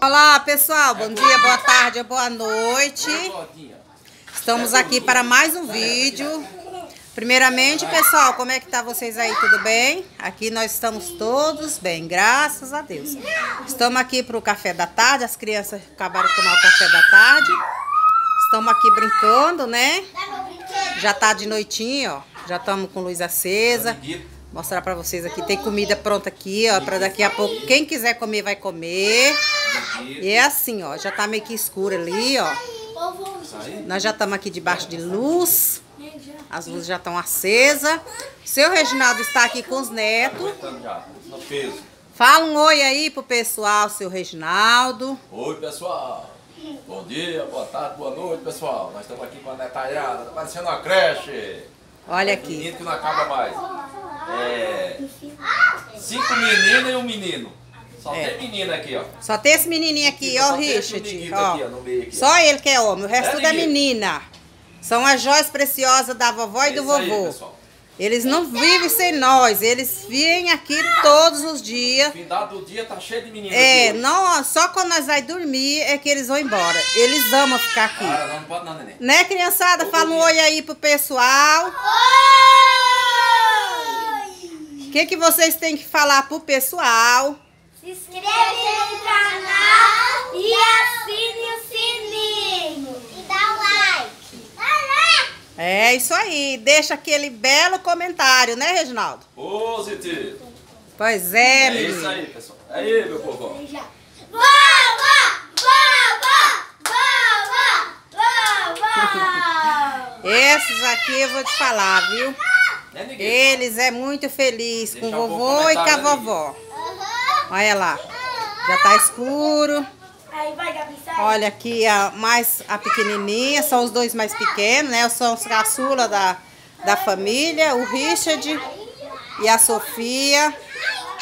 Olá pessoal, bom dia, boa tarde, boa noite. Estamos aqui para mais um vídeo. Primeiramente, pessoal, como é que tá vocês aí? Tudo bem? Aqui nós estamos todos bem, graças a Deus. Estamos aqui para o café da tarde, as crianças acabaram de tomar o café da tarde. Estamos aqui brincando, né? Já tá de noitinho, ó. Já estamos com luz acesa. Mostrar para vocês aqui, tem comida pronta aqui, ó, para daqui a pouco quem quiser comer vai comer. E é assim, ó, já tá meio que escuro ali, ó. Nós já estamos aqui debaixo de luz. As luzes já estão acesas. Seu Reginaldo está aqui com os netos. Fala um oi aí pro pessoal, seu Reginaldo. Oi, pessoal. Bom dia, boa tarde, boa noite, pessoal. Nós estamos aqui com a netalhada, tá parecendo uma creche. Olha aqui. Menino que não acaba mais. É, cinco meninas e um menino. Só É. tem menina aqui, ó. Só tem esse menininho aqui, Só ó, tem esse Richard. Ó. aqui, ó, no meio aqui, ó. Só ele que é homem, o resto É, tudo é menina. São as joias preciosas da vovó e É do aí, vovô. pessoal. Eles não vivem sem nós, eles vêm aqui todos os dias. Findado do dia tá cheio de menina É, aqui. não, só quando nós vai dormir é que eles vão embora. Eles amam ficar aqui. Cara, não, não pode não, neném. Né, criançada? Todo Fala um dia. oi aí pro pessoal. O que, que vocês têm que falar pro pessoal? Se inscreve no canal e assine o sininho. E dá um like. É isso aí. Deixa aquele belo comentário, né, Reginaldo? Positivo. Pois é, É menino. isso aí, pessoal. Aí, meu povo. Vovó! Vovó! Vovó! Vovó! Esses aqui eu vou te falar, viu? Né, ninguém? Eles é muito feliz com o vovô e com a comentário aí. vovó. Olha lá. Já tá escuro. Olha aqui a mais a pequenininha, são os dois mais pequenos, né? São os caçula da, da família, o Richard e a Sofia.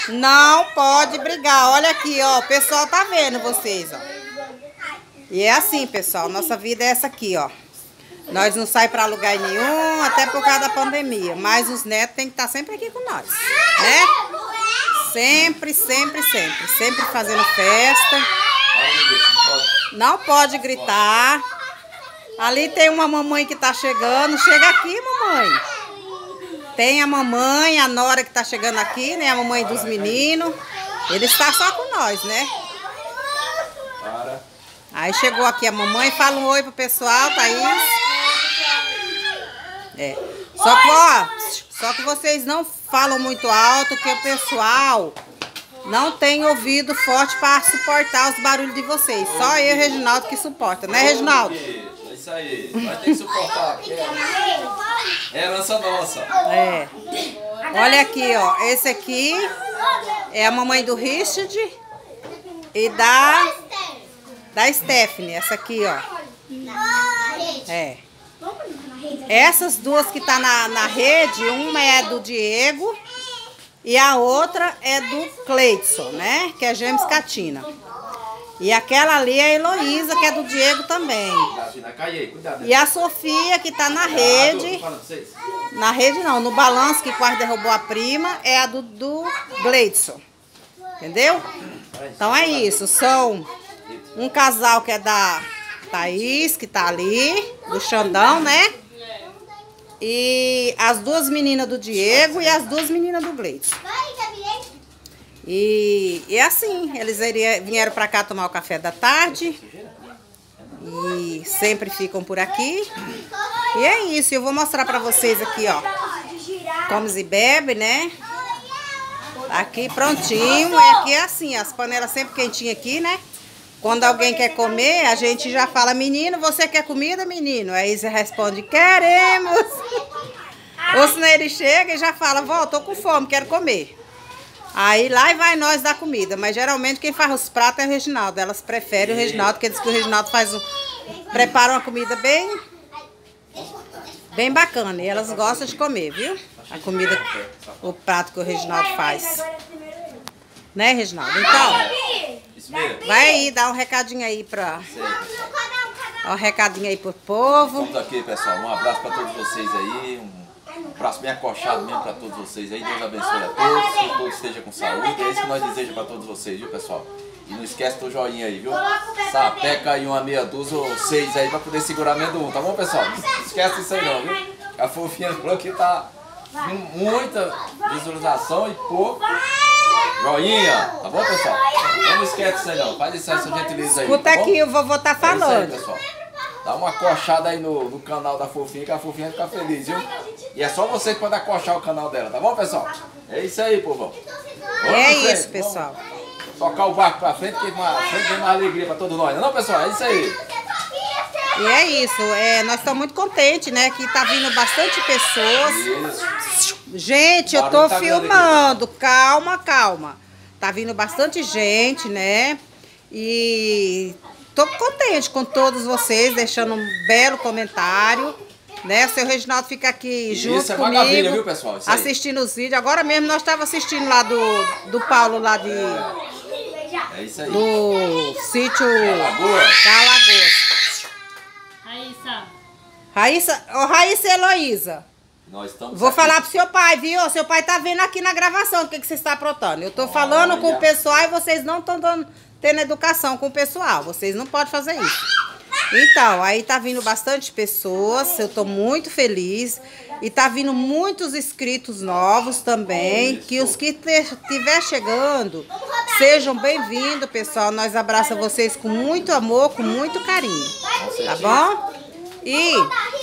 Não pode brigar. Olha aqui, ó, o pessoal tá vendo vocês, ó. E é assim, pessoal, nossa vida é essa aqui, ó. Nós não sai pra lugar nenhum, até por causa da pandemia, mas os netos têm que estar sempre aqui com nós, né? Sempre, sempre, sempre, sempre fazendo festa. Não pode. Gritar. Ali tem uma mamãe que tá chegando. Chega aqui, mamãe. Tem a mamãe, a Nora que tá chegando aqui, né? A mamãe dos meninos. Ele está só com nós, né? Aí chegou aqui a mamãe. Fala um oi pro pessoal, Thaís. É. Só que, ó, só que vocês não falam muito alto, que o pessoal não tem ouvido forte para suportar os barulhos de vocês. Só eu e o Reginaldo que suporta, né, Reginaldo? Isso, é isso aí. Vai ter que suportar. É herança nossa. É. Olha aqui, ó. Esse aqui é a mamãe do Richard e da, da Stephanie. Essa aqui, ó. É. Essas duas que tá na, na rede, uma é do Diego e a outra é do Cleidson, né? Que é James Catina. E aquela ali é a Heloísa, que é do Diego também. E a Sofia, que tá na rede. Na rede não, no balanço que quase derrubou a prima é a do, do Gleidson. Entendeu? Então é isso. São um casal que é da Thaís, que tá ali, do Xandão, né? E as duas meninas do Diego e as duas meninas do Gabi. E, e assim, eles iria- vieram pra cá tomar o café da tarde. E sempre ficam por aqui. E é isso, eu vou mostrar pra vocês aqui, ó. Comes e bebe, né? Aqui prontinho. E aqui é assim, as panelas sempre quentinhas aqui, né? Quando alguém quer comer, a gente já fala, menino, você quer comida, menino? Aí você responde, queremos. Ou senão ele chega e já fala, vó, tô com fome, quero comer. Aí lá e vai nós dar comida. Mas geralmente quem faz os pratos é o Reginaldo. Elas preferem o Reginaldo, porque diz que o Reginaldo faz prepara uma comida bem, bem bacana. E elas gostam de comer, viu? A comida, o prato que o Reginaldo faz. Né, Reginaldo? Então, Vai aí, dá um recadinho aí pra. Ó, um recadinho aí pro povo. Aqui, pessoal. Um abraço para todos vocês aí. Um abraço bem acochado mesmo para todos vocês aí. Deus abençoe a todos. Que todos estejam com saúde. É isso que nós desejamos para todos vocês, viu, pessoal? E não esquece do joinha aí, viu? Sapeca aí uma meia dúzia ou seis aí pra poder segurar a um, tá bom, pessoal? Não esquece isso aí não, viu? A fofinha falou que tá com muita visualização e pouco joinha, tá bom, pessoal? Não esquece isso aí não, faz isso aí, essa gentileza aí, Escuta tá aqui, o vovô tá É isso aí, falando. pessoal. Dá uma coxada aí no, no canal da Fofinha, que a Fofinha fica feliz, viu? E é só vocês que podem acochar o canal dela, tá bom, pessoal? É isso aí, povão. E Vamos é frente, isso, pessoal. Vamos tocar o barco pra frente, que frente vem mais alegria pra todos nós. Não, é pessoal? É isso aí. E é isso, é, nós estamos muito contentes, né? Que tá vindo bastante pessoas. Isso. Gente, eu tô tá filmando. Calma, calma. Tá vindo bastante gente, né? E tô contente com todos vocês, deixando um belo comentário. Né? O seu Reginaldo fica aqui Isso junto é maravilha, comigo, viu, pessoal? Isso aí. assistindo os vídeos. Agora mesmo nós estávamos assistindo lá do, do Paulo, lá de, É isso aí. do sítio Lagoa. da Lagoa. Raíssa, Raíssa, ô, Raíssa e Heloísa. Nós estamos Vou aqui. falar pro seu pai, viu? Seu pai tá vendo aqui na gravação o que, que você está aprontando. Eu tô falando com o Olha. pessoal e vocês não estão tendo educação com o pessoal. Vocês não podem fazer isso. Então, aí tá vindo bastante pessoas, eu tô muito feliz. E tá vindo muitos inscritos novos também. Que os que estiver chegando sejam bem-vindos, pessoal. Nós abraçamos vocês com muito amor, com muito carinho. Tá bom? E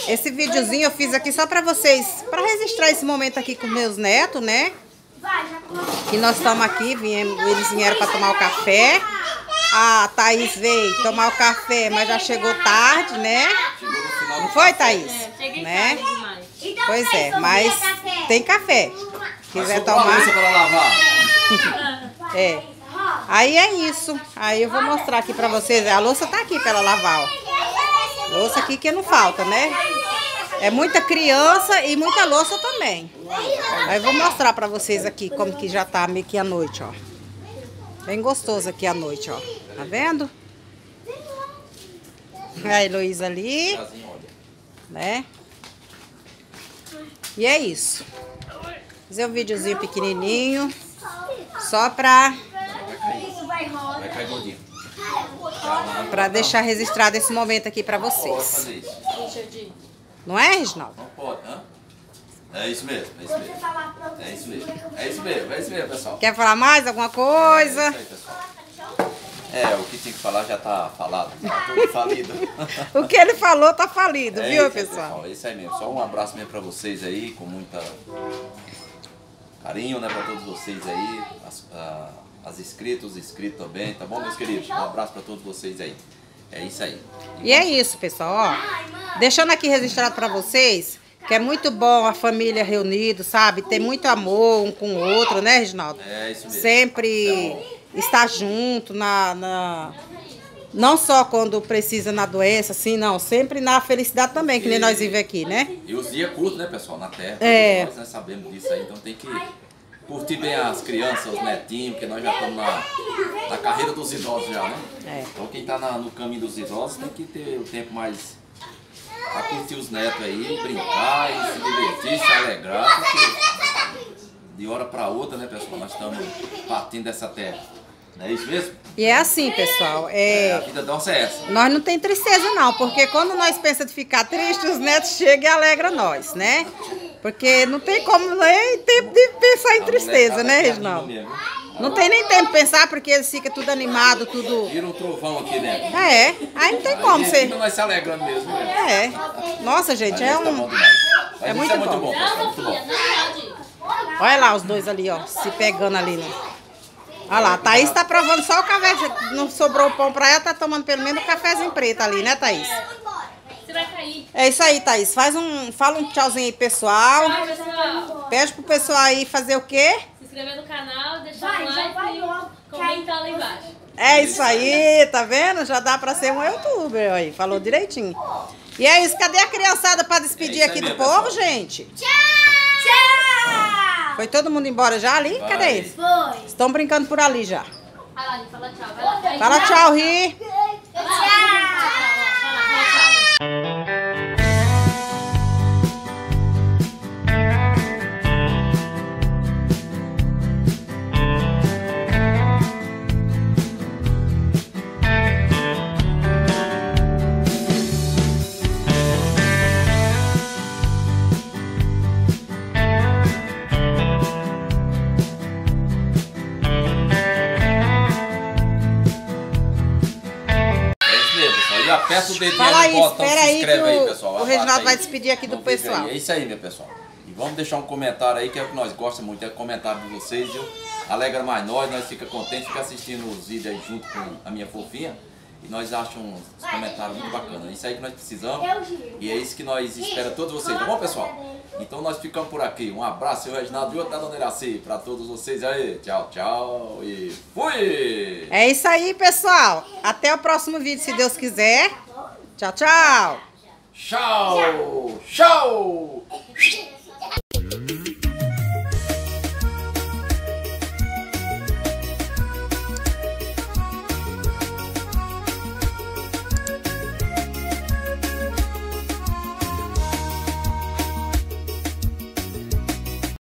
esse videozinho eu fiz aqui só pra vocês, pra registrar esse momento aqui com meus netos, né? Que nós estamos aqui, viemos, eles vieram pra tomar o café. A Thaís veio tomar o café, mas já chegou tarde, né? Não foi. Thaís? é, cheguei Né? tarde demais. Pois é, mas tem café. Quiser sobrou a louça tomar, é. Aí é isso. Aí eu vou mostrar aqui pra vocês. A louça tá aqui pra ela lavar, ó. Louça aqui que não falta, né? É muita criança e muita louça também. Aí vou mostrar pra vocês aqui como que já tá meio que à noite, ó. Bem gostoso aqui à noite, ó. Tá vendo? A Heloísa ali, né? E é isso. Fazer um videozinho pequenininho. Só pra, Vai cair gordinho. Pra deixar registrado esse momento aqui pra Pode vocês. fazer isso. Enxadinho. Não é, Reginaldo? Não pode, hã? É isso mesmo, é isso mesmo. É isso mesmo. É isso mesmo, é isso mesmo, pessoal. Quer falar mais alguma É coisa? isso aí. É, o que tinha que falar já tá falado. Tá tudo falido. O que ele falou tá falido, É viu, isso aí, pessoal? É isso aí mesmo. Só um abraço mesmo pra vocês aí, com muita carinho, né, pra todos vocês aí, as, a- as inscritas, os inscritos também, tá bom, meus queridos? Um abraço pra todos vocês aí. É isso aí. E é isso, pessoal, ó. Deixando aqui registrado pra vocês que é muito bom a família reunida, sabe? Tem muito amor um com o outro, né, Reginaldo? É isso mesmo. Sempre estar junto na, na- Não só quando precisa na doença, assim, não. Sempre na felicidade também, que nem nós vivemos aqui, né? E os dias curtos, né, pessoal, na Terra. É. Nós, nós sabemos disso aí, então tem que curtir bem as crianças, os netinhos, porque nós já estamos na, na carreira dos idosos já, né? É. Então quem está no caminho dos idosos tem que ter o tempo mais pra curtir os netos aí, brincar e se divertir, se alegrar, porque de hora para outra, né, pessoal, nós estamos partindo dessa terra. Não é isso mesmo? E é assim, pessoal. É, a É, vida nossa é essa. nós não tem tristeza, não, porque quando nós pensamos de ficar triste, os netos chegam e alegram nós, né? Porque não tem como nem tempo de pensar em A tristeza, né, Reginaldo? Não tem nem tempo de pensar, porque eles ficam tudo animado, tudo. Tira um trovão aqui dentro. É, aí não tem como você. nós se alegrando mesmo, né? É. Nossa, gente, é tá um. é muito é muito bom. Olha lá os dois ali, ó, se pegando ali, né? Olha lá, a Thaís tá provando só o café. Não sobrou pão pra ela, tá tomando pelo menos o cafezinho preto ali, né, Thaís? Você vai cair. É isso aí, Thaís. Faz um. Fala um tchauzinho aí, pessoal. Vai, pessoal. Pede pro pessoal aí fazer o quê? Se inscrever no canal, deixar Vai, um vai like e comentar lá embaixo. É isso aí, tá vendo? Já dá pra ser um youtuber aí. Falou direitinho. E é isso, cadê a criançada pra despedir É aqui aí do povo, pessoal. gente? Tchau! Tchau! Foi todo mundo embora já ali? Vai. Cadê eles? Foi. Estão brincando por ali já. Fala tchau. Fala tchau, Ri. Aperta o dedinho Fala aí no botão, se aí inscreve aí, pessoal. o Reginaldo vai despedir aqui do pessoal. É isso aí, meu pessoal. E vamos deixar um comentário aí, que é o que nós gostamos muito, é o comentário de vocês, viu? Alegra mais nós, nós fica contentes, fica assistindo os vídeos aí junto com a minha fofinha. E nós achamos os comentários muito bacanas. Isso aí que nós precisamos. E é isso que nós esperamos todos vocês, tá bom, pessoal? Então nós ficamos por aqui. Um abraço, eu, Reginaldo, e outra da Dona Iraci, pra todos vocês aí. Tchau, tchau e fui! É isso aí, pessoal. Até o próximo vídeo, se Deus quiser. Tchau, tchau. Tchau! Tchau!